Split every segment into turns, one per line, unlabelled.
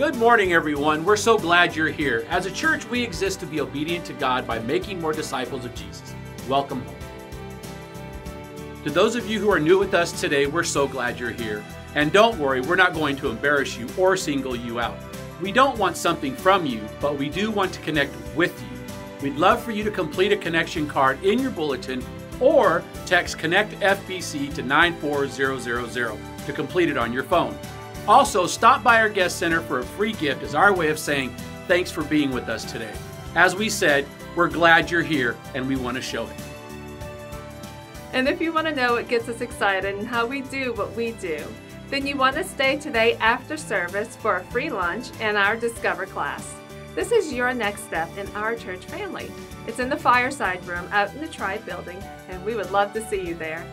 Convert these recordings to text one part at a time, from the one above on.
Good morning, everyone. We're so glad you're here. As a church, we exist to be obedient to God by making more disciples of Jesus. Welcome home. To those of you who are new with us today, we're so glad you're here. And don't worry, we're not going to embarrass you or single you out. We don't want something from you, but we do want to connect with you. We'd love for you to complete a connection card in your bulletin or text Connect FBC to 94000 to complete it on your phone. Also, stop by our guest center for a free gift as our way of saying thanks for being with us today. As we said, we're glad you're here and we want to show it.
And if you want to know what gets us excited and how we do what we do, then you want to stay today after service for a free lunch and our Discover class. This is your next step in our church family. It's in the fireside room out in the Tribe building, and we would love to see you there.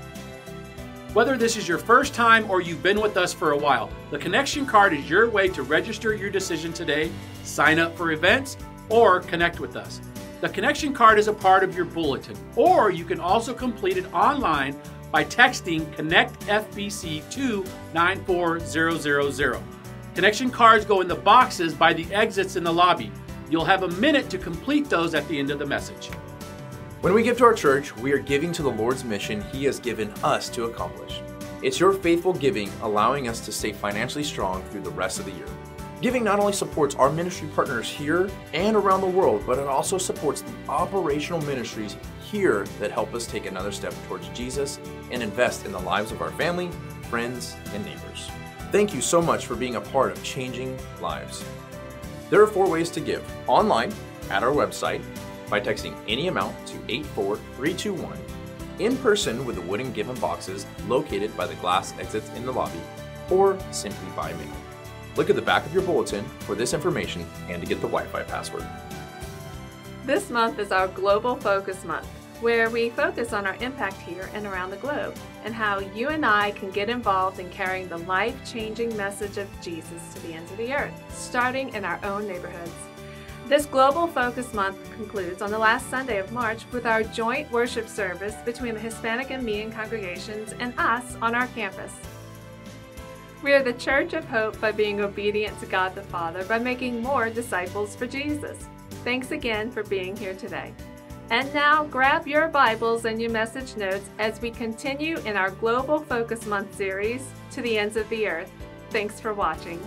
Whether this is your first time or you've been with us for a while, the connection card is your way to register your decision today, sign up for events, or connect with us. The connection card is a part of your bulletin, or you can also complete it online by texting Connect FBC to 94000. Connection cards go in the boxes by the exits in the lobby. You'll have a minute to complete those at the end of the message.
When we give to our church, we are giving to the Lord's mission He has given us to accomplish. It's your faithful giving allowing us to stay financially strong through the rest of the year. Giving not only supports our ministry partners here and around the world, but it also supports the operational ministries here that help us take another step towards Jesus and invest in the lives of our family, friends, and neighbors. Thank you so much for being a part of changing lives. There are four ways to give online, at our website, by texting any amount to 84321, in person with the wooden given boxes located by the glass exits in the lobby, or simply by mail. Look at the back of your bulletin for this information and to get the Wi Fi password.
This month is our Global Focus Month, where we focus on our impact here and around the globe and how you and I can get involved in carrying the life changing message of Jesus to the ends of the earth, starting in our own neighborhoods. This Global Focus Month concludes on the last Sunday of March with our joint worship service between the Hispanic and Median congregations and us on our campus. We are the Church of Hope by being obedient to God the Father by making more disciples for Jesus. Thanks again for being here today. And now grab your Bibles and your message notes as we continue in our Global Focus Month series, To the Ends of the Earth. Thanks for watching.